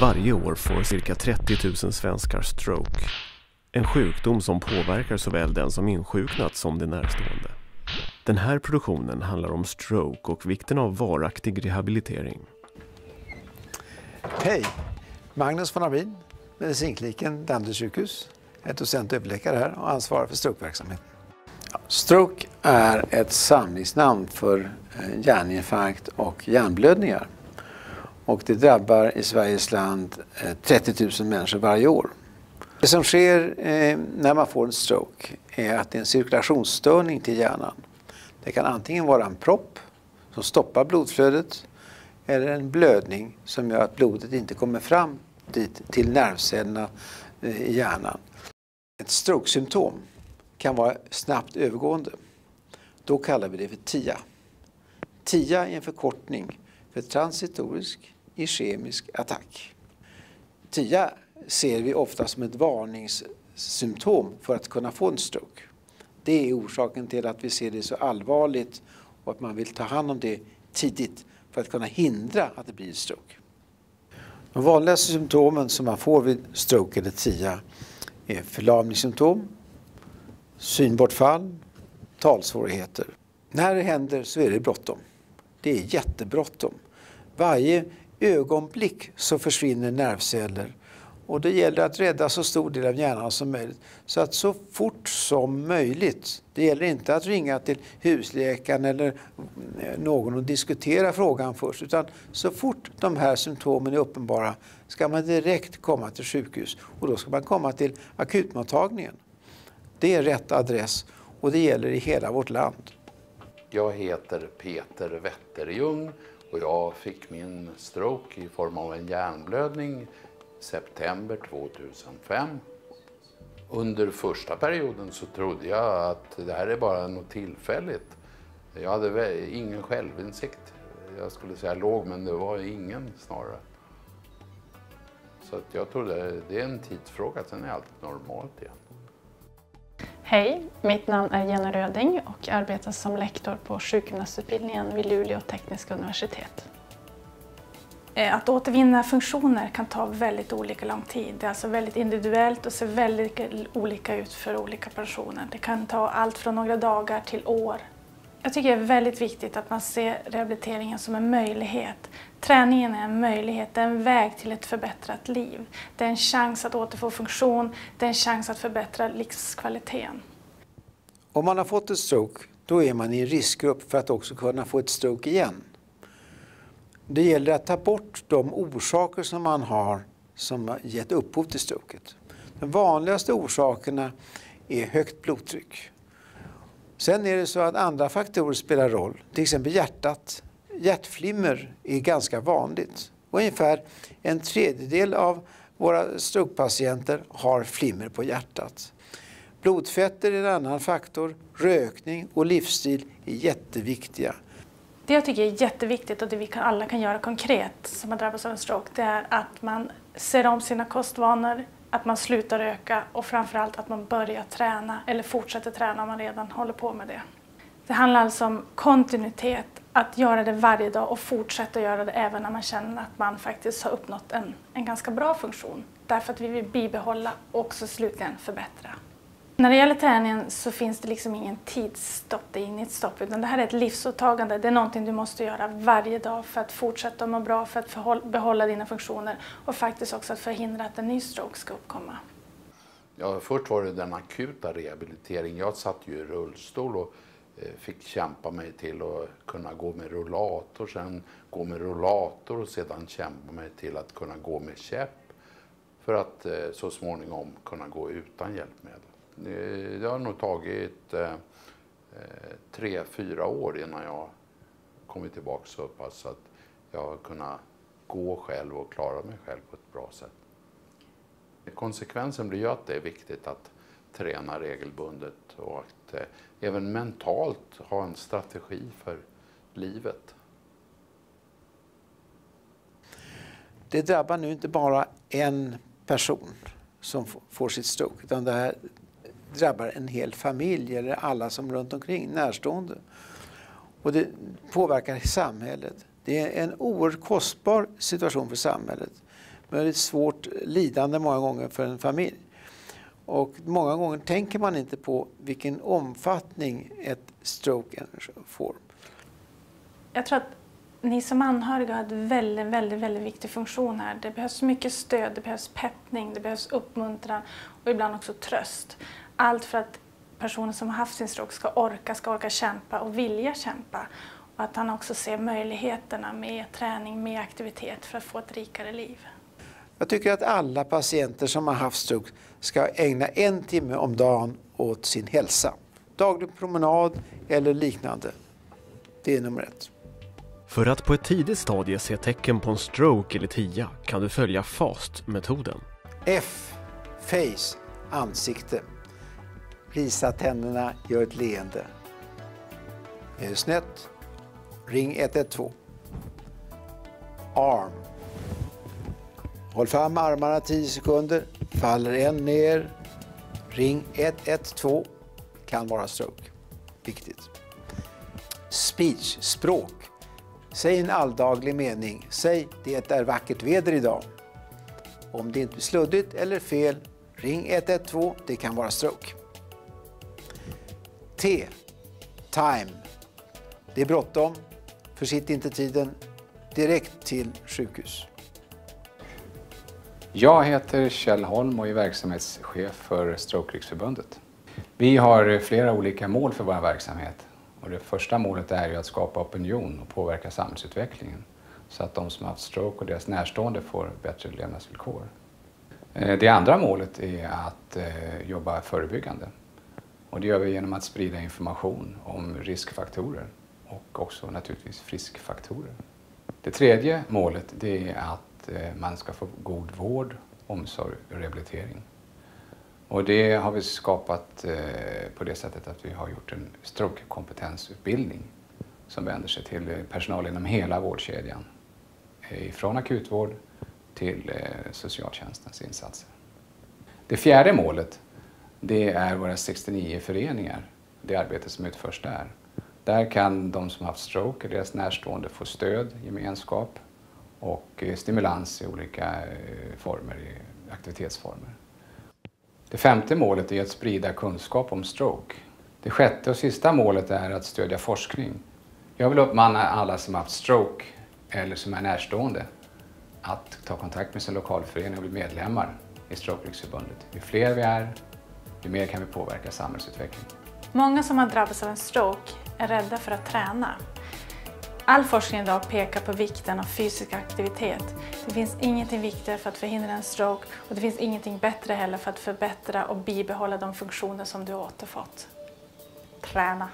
Varje år får cirka 30 000 svenskar stroke. En sjukdom som påverkar såväl den som insjuknat som de närstående. Den här produktionen handlar om stroke och vikten av varaktig rehabilitering. Hej! Magnus von Arbin, medicinkliniken Danderyds sjukhus. Jag är docent och överläkare här och ansvarar för strokeverksamheten. Stroke är ett samlingsnamn för eh, hjärninfarkt och hjärnblödningar. Och det drabbar i Sveriges land eh, 30 000 människor varje år. Det som sker eh, när man får en stroke är att det är en cirkulationsstörning till hjärnan. Det kan antingen vara en propp som stoppar blodflödet eller en blödning som gör att blodet inte kommer fram dit till nervcellerna eh, i hjärnan. Ett strokesymptom kan vara snabbt övergående. Då kallar vi det för TIA. TIA är en förkortning för transitorisk i kemisk attack. TIA ser vi ofta som ett varningssymptom för att kunna få en stroke. Det är orsaken till att vi ser det så allvarligt och att man vill ta hand om det tidigt för att kunna hindra att det blir stroke. De vanligaste symptomen som man får vid stroke eller TIA är förlamningssymptom, synbortfall, talsvårigheter. När det händer så är det bråttom. Det är jättebråttom. Varje ögonblick så försvinner nervceller och det gäller att rädda så stor del av hjärnan som möjligt. Så att så fort som möjligt, det gäller inte att ringa till husläkaren eller eh, någon och diskutera frågan först, utan så fort de här symptomen är uppenbara ska man direkt komma till sjukhus och då ska man komma till akutmottagningen. Det är rätt adress och det gäller i hela vårt land. Jag heter Peter Wetterjung och jag fick min stroke i form av en hjärnblödning september 2005. Under första perioden så trodde jag att det här är bara något tillfälligt. Jag hade ingen självinsikt. Jag skulle säga låg, men det var ingen snarare. Så att jag trodde det är en tidsfråga, sen är allt normalt igen. Hej, mitt namn är Jenny Röding och arbetar som lektor på sjukgymnastutbildningen vid Luleå tekniska universitet. Eh, att återvinna funktioner kan ta väldigt olika lång tid. Det är alltså väldigt individuellt och ser väldigt olika ut för olika personer. Det kan ta allt från några dagar till år. Jag tycker det är väldigt viktigt att man ser rehabiliteringen som en möjlighet. Träningen är en möjlighet, det är en väg till ett förbättrat liv. Det är en chans att återfå funktion, det är en chans att förbättra livskvaliteten. Om man har fått ett stroke, då är man i en riskgrupp för att också kunna få ett stroke igen. Det gäller att ta bort de orsaker som man har som har gett upphov till stroket. De vanligaste orsakerna är högt blodtryck. Sen är det så att andra faktorer spelar roll, till exempel hjärtat. Hjärtflimmer är ganska vanligt. Ungefär en tredjedel av våra strokepatienter har flimmer på hjärtat. Blodfetter är en annan faktor, rökning och livsstil är jätteviktiga. Det jag tycker är jätteviktigt och det vi alla kan göra konkret som har drabbats av en stroke, det är att man ser om sina kostvanor, att man slutar röka och framförallt att man börjar träna eller fortsätter träna om man redan håller på med det. Det handlar alltså om kontinuitet, att göra det varje dag och fortsätta göra det även när man känner att man faktiskt har uppnått en, en ganska bra funktion. Därför att vi vill bibehålla och också slutligen förbättra. När det gäller träningen så finns det liksom ingen tidsstopp, det är inget stopp, utan det här är ett livsåtagande. Det är någonting du måste göra varje dag för att fortsätta må bra, för att behålla dina funktioner och faktiskt också att förhindra att en ny stroke ska uppkomma. Ja, först var det den akuta rehabiliteringen. Jag satt ju i rullstol och eh, fick kämpa mig till att kunna gå med rullator, sen gå med rullator och sedan kämpa mig till att kunna gå med käpp för att eh, så småningom kunna gå utan hjälpmedel. Eh, det har nog tagit eh, tre, fyra år innan jag kommit tillbaka så pass att jag har kunnat gå själv och klara mig själv på ett bra sätt. Konsekvensen blir ju att det är viktigt att träna regelbundet och att eh, även mentalt ha en strategi för livet. Det drabbar nu inte bara en person som får sitt stroke utan det här drabbar en hel familj eller alla som runt omkring, närstående. Och det påverkar samhället. Det är en oerhört kostbar situation för samhället. Men ett svårt lidande många gånger för en familj. Och många gånger tänker man inte på vilken omfattning ett stroke får. Jag tror att ni som anhöriga har en väldigt, väldigt, väldigt viktig funktion här. Det behövs mycket stöd, det behövs peppning, det behövs uppmuntran och ibland också tröst. Allt för att personen som har haft sin stroke ska orka, ska orka kämpa och vilja kämpa. Och att han också ser möjligheterna med träning, med aktivitet för att få ett rikare liv. Jag tycker att alla patienter som har haft stroke ska ägna en timme om dagen åt sin hälsa. Daglig promenad eller liknande. Det är nummer ett. För att på ett tidigt stadie se tecken på en stroke eller TIA kan du följa FAST-metoden. F. Face. Ansikte. Visa tänderna, gör ett leende. Är det snett? Ring 112. Arm. Håll fram armarna 10 sekunder. Faller en ner. Ring 112. Kan vara stroke. Viktigt. Speech, språk. Säg en alldaglig mening. Säg det är vackert väder idag. Om det inte blir sluddigt eller fel, ring 112. Det kan vara stroke. T. Time. Det är bråttom. Försitt inte tiden. Direkt till sjukhus. Jag heter Kjell Holm och är verksamhetschef för Stroke Riksförbundet. Vi har flera olika mål för vår verksamhet. Och det första målet är ju att skapa opinion och påverka samhällsutvecklingen så att de som har haft stroke och deras närstående får bättre levnadsvillkor. Eh, det andra målet är att eh, jobba förebyggande. Och det gör vi genom att sprida information om riskfaktorer och också naturligtvis friskfaktorer. Det tredje målet det är att eh, man ska få god vård, omsorg och rehabilitering. Och det har vi skapat eh, på det sättet att vi har gjort en strokekompetensutbildning som vänder sig till eh, personal inom hela vårdkedjan. Från akutvård till socialtjänstens insatser. Det fjärde målet det är våra 69 föreningar, det arbete som utförs där. Där kan de som haft stroke och deras närstående få stöd, gemenskap och eh, stimulans i olika eh, former, i aktivitetsformer. Det femte målet är att sprida kunskap om stroke. Det sjätte och sista målet är att stödja forskning. Jag vill uppmana alla som haft stroke eller som är närstående att ta kontakt med sin lokalförening och bli medlemmar i Stroke Riksförbundet. Ju fler vi är, ju mer kan vi påverka samhällsutvecklingen. Många som har drabbats av en stroke är rädda för att träna. All forskning idag pekar på vikten av fysisk aktivitet. Det finns ingenting viktigare för att förhindra en stroke och det finns ingenting bättre heller för att förbättra och bibehålla de funktioner som du har återfått. Träna!